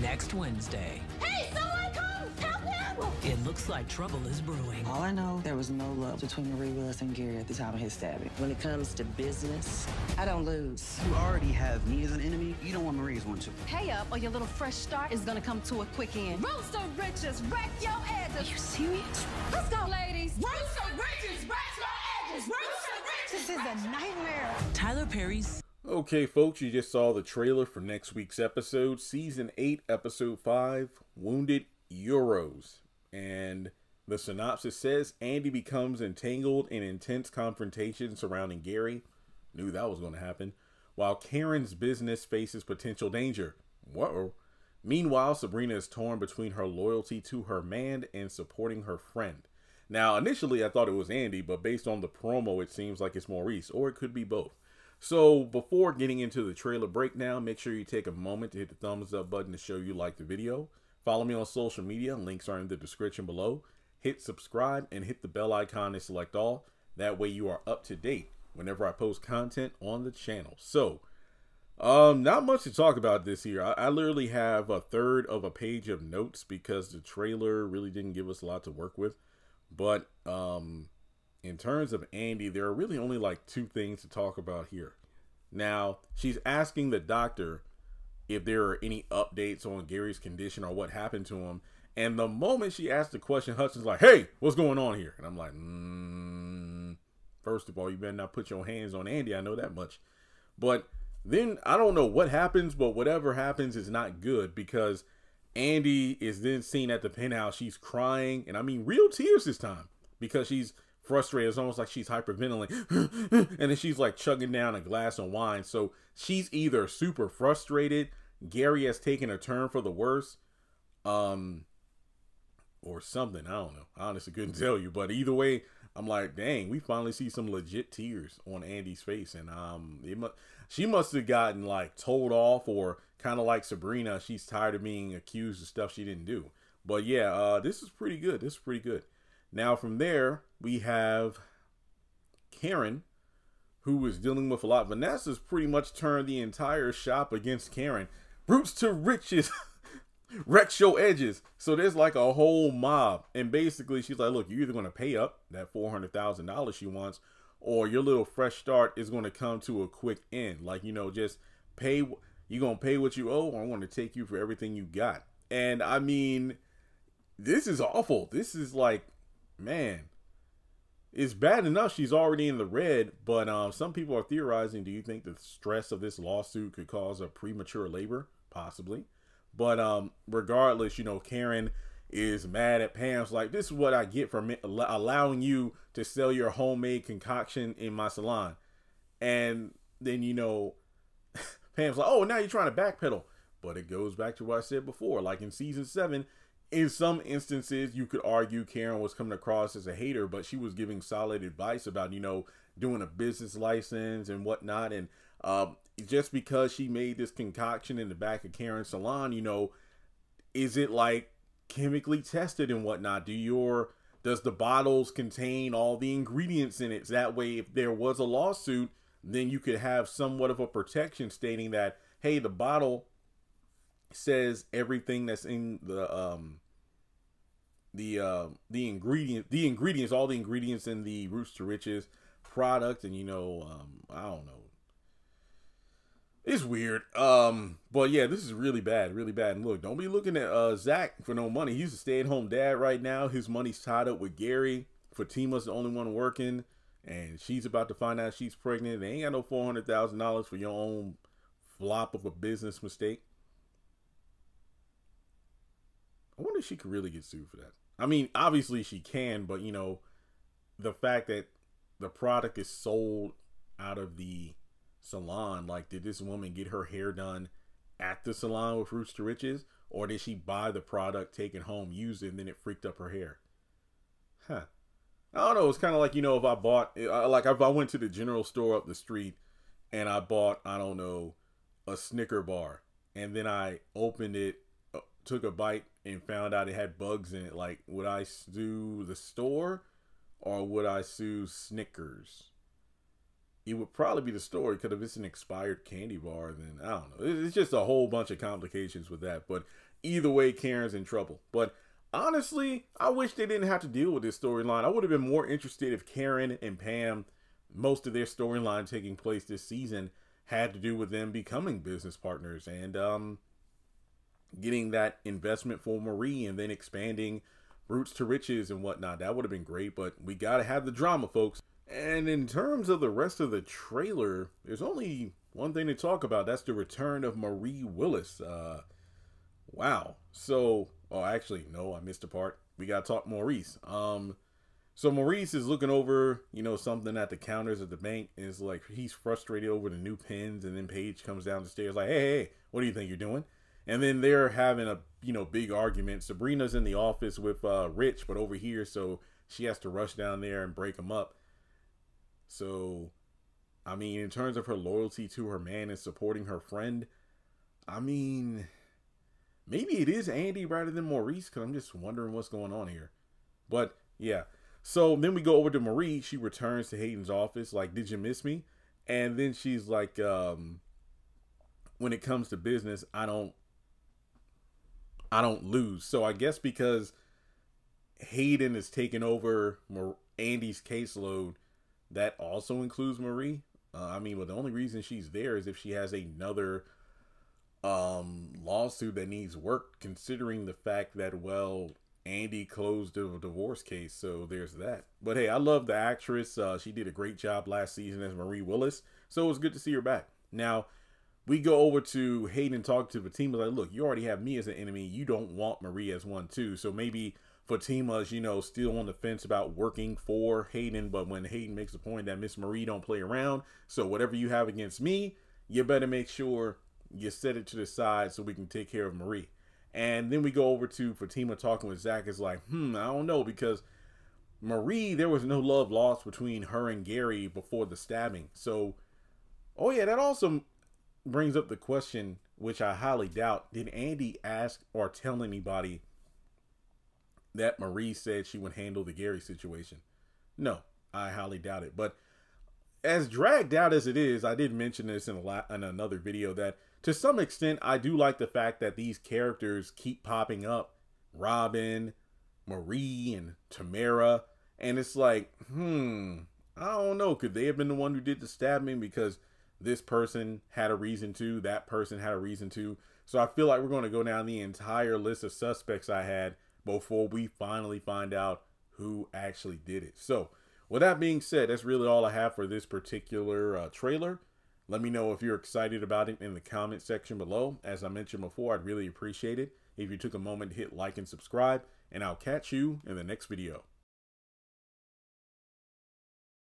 next Wednesday. Hey, someone come! Help him! It looks like trouble is brewing. All I know, there was no love between Marie Willis and Gary at the time of his stabbing. When it comes to business, I don't lose. You already have me as an enemy. You don't want Marie as one too. Pay up or your little fresh start is gonna come to a quick end. Roots to Riches, wreck your edges! Are you serious? Let's go, ladies! Roots to Riches, wreck your edges! Roots to Riches! This is a nightmare. Tyler Perry's Okay, folks, you just saw the trailer for next week's episode, season 8, episode 5, Wounded Eros. And the synopsis says Andi becomes entangled in intense confrontation surrounding Gary. Knew that was going to happen. While Karen's business faces potential danger. Whoa. Meanwhile, Sabrina is torn between her loyalty to her man and supporting her friend. Now, initially, I thought it was Andi, but based on the promo, it seems like it's Maurice, or it could be both. So before getting into the trailer breakdown, make sure you take a moment to hit the thumbs up button to show you like the video. Follow me on social media, links are in the description below. Hit subscribe and hit the bell icon and select all. That way you are up to date whenever I post content on the channel. So, um, not much to talk about this year. I, I literally have a third of a page of notes because the trailer really didn't give us a lot to work with. But, um, in terms of Andi, there are really only like two things to talk about here. Now, she's asking the doctor if there are any updates on Gary's condition or what happened to him. And the moment she asked the question, Hudson's like, hey, what's going on here? And I'm like, mm, first of all, you better not put your hands on Andi. I know that much. But then I don't know what happens, but whatever happens is not good because Andi is then seen at the penthouse. She's crying, and I mean real tears this time because she's frustrated. It's almost like she's hyperventilating. and then she's like chugging down a glass of wine. So she's either super frustrated, Gary has taken a turn for the worse, um, or something. I don't know. I honestly couldn't tell you. But either way, I'm like, dang, we finally see some legit tears on Andi's face. And um it mu- she must have gotten like told off or kind of like Sabrina, she's tired of being accused of stuff she didn't do. But yeah, uh, this is pretty good. This is pretty good. Now from there, we have Karen, who was dealing with a lot. Vanessa's pretty much turned the entire shop against Karen. Roots to riches. Wrecks your edges. So there's like a whole mob. And basically she's like, look, you're either going to pay up that $400,000 she wants, or your little fresh start is going to come to a quick end. Like, you know, just pay, you're going to pay what you owe, or I'm going to take you for everything you got. And I mean, this is awful. This is like, man, it's bad enough she's already in the red, but um, some people are theorizing do you think the stress of this lawsuit could cause a premature labor? Possibly. But um, regardless, you know, Karen is mad at Pam's like, this is what I get for allowing you to sell your homemade concoction in my salon. And then, you know, Pam's like, oh, now you're trying to backpedal. But it goes back to what I said before. Like in season seven, in some instances, you could argue Karen was coming across as a hater, but she was giving solid advice about, you know, doing a business license and whatnot. And um, just because she made this concoction in the back of Karen's salon, you know, is it like chemically tested and whatnot? Do your does the bottles contain all the ingredients in it? So that way, if there was a lawsuit, then you could have somewhat of a protection stating that, hey, the bottle says everything that's in the um the uh the ingredient the ingredients all the ingredients in the roots to riches product. And you know um i don't know. It's weird. Um but yeah this is really bad really bad. And look don't be looking at uh zac for no money. He's a stay-at-home dad right now. His money's tied up with gary. Fatima's the only one working. And she's about to find out she's pregnant. They ain't got no $400000 for your own flop of a business mistake I wonder if she could really get sued for that. I mean, obviously she can, but you know, the fact that the product is sold out of the salon, like, did this woman get her hair done at the salon with Roots to Riches, or did she buy the product, take it home, use it, and then it freaked up her hair? Huh. I don't know. It's kind of like you know, if I bought, eh, like, if I went to the general store up the street and I bought, I don't know, a Snicker bar, and then I opened it, took a bite, and found out it had bugs in it, like would I sue the store or would I sue Snickers? it would probably be the store because if it's an expired candy bar, then I don't know. It's just a whole bunch of complications with that. But either way, Karen's in trouble. But honestly, I wish they didn't have to deal with this storyline. I would have been more interested if Karen and Pam, most of their storyline taking place this season, had to do with them becoming business partners and um, getting that investment for Marie and then expanding roots to riches and whatnot. That would have been great, but we got to have the drama, folks. And in terms of the rest of the trailer, there's only one thing to talk about. That's the return of Marie Willis. Uh, wow. So, oh, actually, no, I missed a part. We got to talk Maurice. Um, so Maurice is looking over, you know, something at the counters at the bank. And it's like he's frustrated over the new pins. And then Paige comes down the stairs like, hey, hey, what do you think you're doing? And then they're having a, you know, big argument. Sabrina's in the office with uh, Rich, but over here, so she has to rush down there and break him up. So, I mean, in terms of her loyalty to her man and supporting her friend, I mean, maybe it is Andi rather than Maurice because I'm just wondering what's going on here. But yeah. So then we go over to Marie. She returns to Hayden's office, like, did you miss me? And then she's like, um, when it comes to business, I don't I don't lose. So I guess because Hayden is taking over Andi's caseload, that also includes Marie. Uh, I mean, well, the only reason she's there is if she has another um, lawsuit that needs work, considering the fact that, well, Andi closed the divorce case. So there's that. But hey, I love the actress. Uh, she did a great job last season as Marie Willis. So it was good to see her back. Now, we go over to Hayden and talk to Fatima like, look, you already have me as an enemy. You don't want Marie as one too. So maybe Fatima's, you know, still on the fence about working for Hayden, but when Hayden makes the point that Miss Marie don't play around, so whatever you have against me, you better make sure you set it to the side so we can take care of Marie. And then we go over to Fatima talking with Zac. Is like, hmm, I don't know because Marie, there was no love lost between her and Gary before the stabbing. So, oh yeah, that also brings up the question, which I highly doubt: Did Andi ask or tell anybody that Marie said she would handle the Gary situation. No, I highly doubt it. But as dragged out as it is, I did mention this in a lot in another video that to some extent I do like the fact that these characters keep popping up. Robin, Marie, and Tamara. And it's like, hmm, I don't know. Could they have been the one who did the stabbing because this person had a reason to, that person had a reason to. So I feel like we're going to go down the entire list of suspects I had before we finally find out who actually did it. So, with that being said, that's really all I have for this particular uh, trailer. Let me know if you're excited about it in the comment section below. As I mentioned before, I'd really appreciate it if you took a moment to hit like and subscribe, and I'll catch you in the next video.